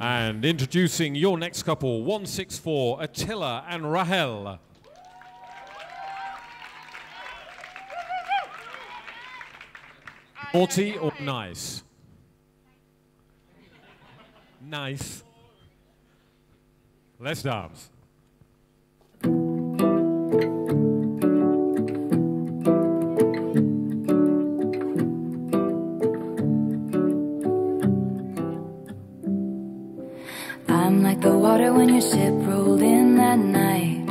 And introducing your next couple, 164, Attila and Rahel. Naughty or nice? Nice. Let's dance. Like the water when your ship rolled in that night.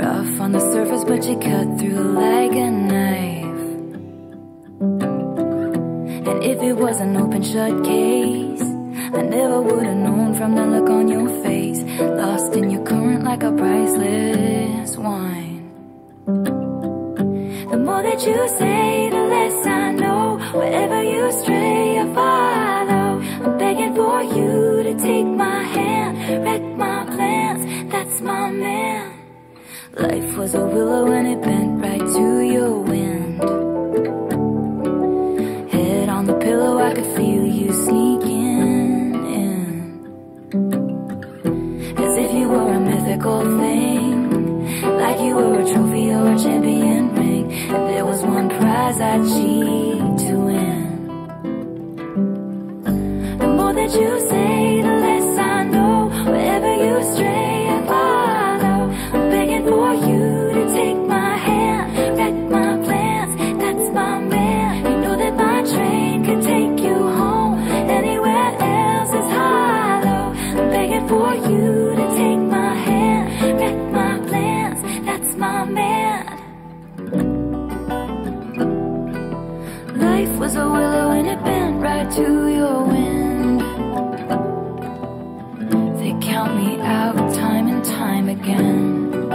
Rough on the surface, but you cut through like a knife. And if it was an open shut case, I never would have known from the look on your face. Lost in your current like a priceless wine. The more that you say, you to take my hand, wreck my plans. That's my man. Life was a willow and it bent right to your wind. Head on the pillow, I could feel you sneaking in. As if you were a mythical thing, like you were a trophy or a you say, the less I know. Wherever you stray, I follow. I'm begging for you to take my hand, wreck my plans. That's my man. You know that my train could take you home. Anywhere else is hollow. I'm begging for you to take my hand, wreck my plans. That's my man. Life was a willow and it bent right to your wind. Count me out time and time again.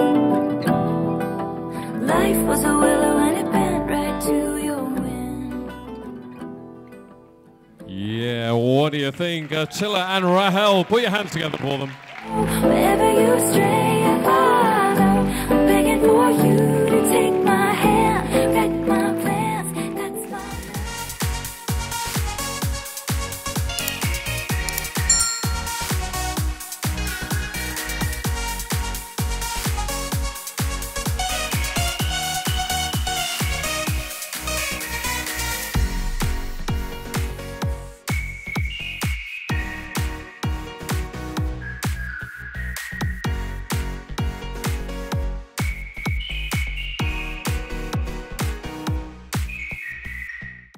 Life was a willow and it bent right to your wind. Yeah, what do you think? Uh, Attila and Rahel, put your hands together for them. Wherever you stray,